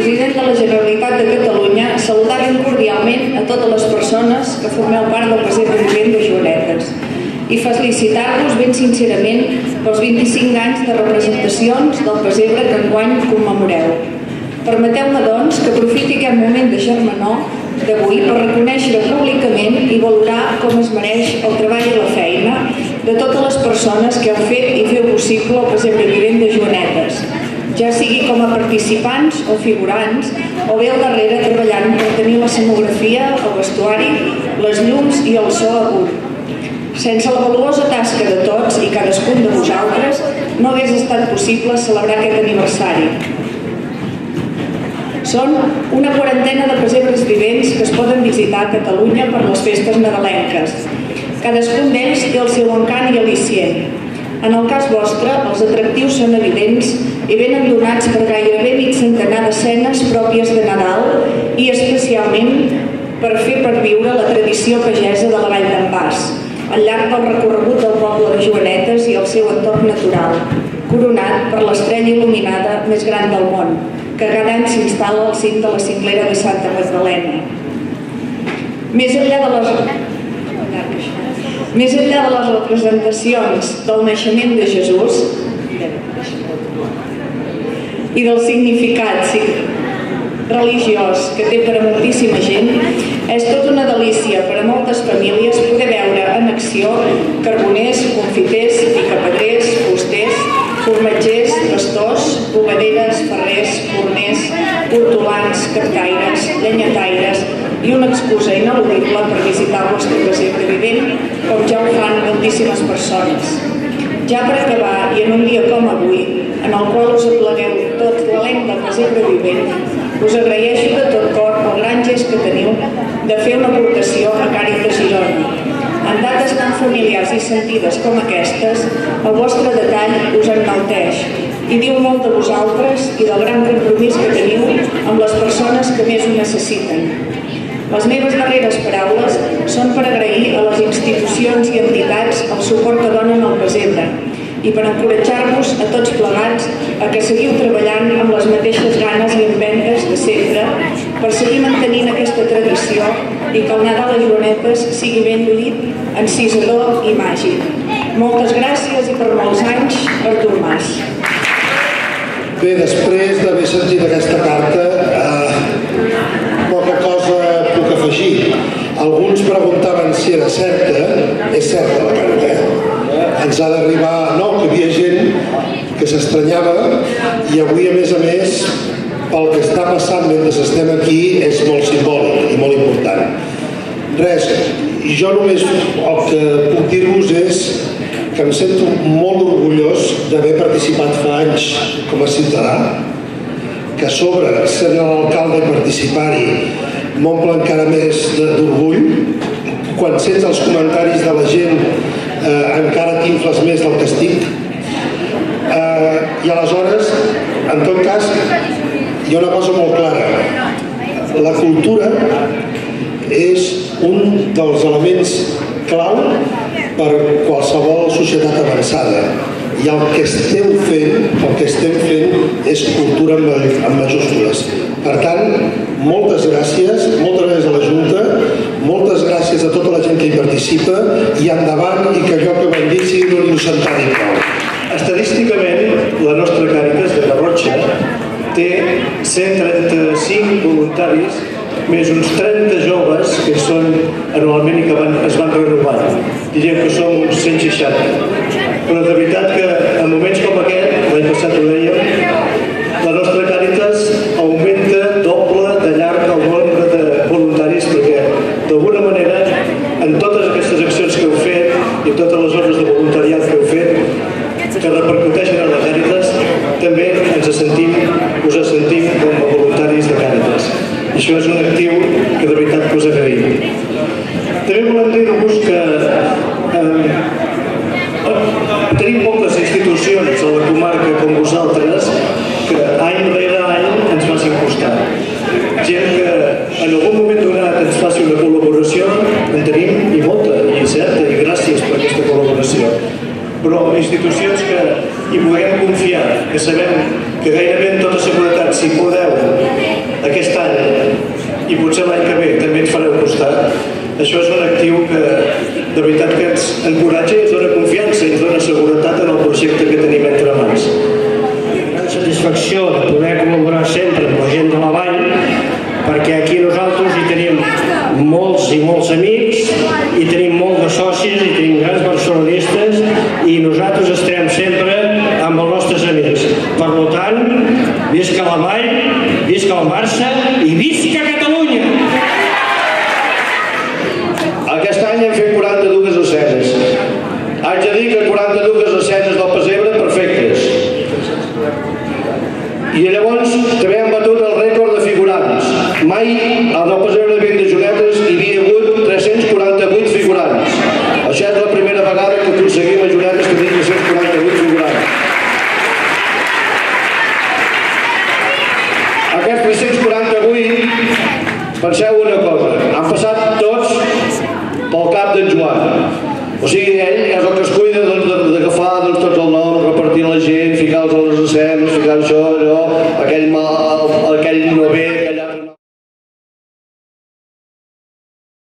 president de la Generalitat de Catalunya, saludar ben cordialment a totes les persones que formeu part del present vivent de Joanetes i felicitar-vos ben sincerament pels 25 anys de representacions del pessebre que enguany commemoreu. Permeteu-me, doncs, que aprofiti aquest moment de germanor d'avui per reconèixer públicament i valorar com es mereix el treball i la feina de totes les persones que heu fet i feu possible el pessebre vivent de Joanetes, ja sigui com a participants o figurants, o bé al darrere treballant per tenir la escenografia, el vestuari, les llums i el so a punt. Sense la valuosa tasca de tots i cadascun de vosaltres, no hagués estat possible celebrar aquest aniversari. Són una quarantena de pessebres vivents que es poden visitar a Catalunya per les festes nadalenques. Cadascun d'ells té el seu encant i al·licient, en el cas vostre, els atractius són evidents i venen donats per gairebé mig centenar d'escenes pròpies de Nadal i especialment per fer perviure la tradició pagesa de la Vall d'en Bas, al llarg del recorregut del poble de Joanetes i el seu entorn natural, coronat per l'estrella il·luminada més gran del món, que cada any s'instal·la al cim de la cinglera de Santa Magdalena. Més enllà de les més enllà de les representacions del naixement de Jesús i del significat religiós que té per a moltíssima gent, és tot una delícia per a moltes famílies poder veure en acció carboners, confiters, picapedrers, fusters, formatgers, pastors, bugaderes, ferrers, forners, hortolans, cartaires, llenyataires, i una excusa ineludible per visitar el vostre present vivent, com ja ho fan moltíssimes persones. Ja per acabar, i en un dia com avui, en el qual us aplegueu tot l'elenc del present vivent, us agraeixo de tot cor el gran gest que teniu de fer una aportació a Càritas Girona. Familiars i sentides com aquestes, el vostre detall us enalteix i diu molt de vosaltres i del gran compromís que teniu amb les persones que més ho necessiten. Les meves darreres paraules són per agrair a les institucions i entitats el suport que donen al present i per encoratjar-vos a tots plegats a que seguiu treballant amb les mateixes ganes i inventes de sempre per seguir mantenint aquesta tradició i que el Nadal a Joanetes sigui ben lluït, encisador i màgic. Moltes gràcies i per molts anys, Artur Mas. Bé, després d'haver sentit aquesta carta, eh, afegir. Alguns preguntaven si era certa, és certa la carta, eh? Ens ha d'arribar, no, que hi havia gent que s'estranyava i avui, a més a més, pel que està passant mentre estem aquí, és molt simbòlic i molt important. Res, jo només el que puc dir-vos és que em sento molt orgullós d'haver participat fa anys com a ciutadà, que a sobre, sent l'alcalde i participar-hi, m'omple encara més d'orgull. Quan sents els comentaris de la gent eh, encara t'infles més del que estic. Eh, I aleshores, en tot cas, hi ha una cosa molt clara. La cultura és un dels elements clau per qualsevol societat avançada i el que esteu fent, el que estem fent és cultura amb majúscules. Per tant, moltes gràcies, moltes gràcies a la Junta, moltes gràcies a tota la gent que hi participa i endavant i que allò que vam dir sigui un incentari prou. Estadísticament, la nostra Càritas de Garrotxa té 135 voluntaris més uns 30 joves que són anualment i que van, es van renovant. Diríem que som uns 160. Però de veritat que en moments com aquest, l'any passat ho dèiem, la nostra Càritas augmenta doble de llarg el nombre de voluntaris perquè d'alguna manera en totes aquestes accions que heu fet i totes les hores de voluntariat que heu fet que repercuteixen a la Càritas també ens sentim, us sentim com això és un actiu que de veritat us agraïm. També volem dir-vos que eh, tenim moltes institucions a la comarca com vosaltres que any rere any ens facin costat. Gent que en algun moment donat ens faci una col·laboració, en tenim i molta, i certa, i gràcies per aquesta col·laboració. Però institucions que hi puguem confiar, que sabem que gairebé en tota seguretat, si podeu, aquest any i potser l'any que ve també ens fareu costat, això és un actiu que de veritat que ens encoratja i ens dona confiança i ens dona seguretat en el projecte que tenim entre mans. Gran satisfacció de poder col·laborar sempre amb la gent de la vall perquè aquí nosaltres hi tenim molts i molts amics i tenim molt de socis i tenim grans barcelonistes i nosaltres estarem sempre amb els nostres amics. Per tant, visca la Vall, visca el Barça i visca Catalunya! Aquest any hem fet 42 escenes. Haig de dir que 42 escenes del pessebre perfectes. I llavors també hem batut el rècord de figurants. Mai al del pessebre de Vent de Junetes hi havia hagut 348 figurants. Això és la primera vegada que aconseguim a Junetes tenir 348 figurants. Aquests 348, penseu una cosa, han passat tots pel cap d'en Joan. O sigui, ell és el que es cuida doncs, d'agafar doncs, tots el nom, repartir la gent, ficar-los a les escenes, ficar això, allò, aquell mal, aquell novet,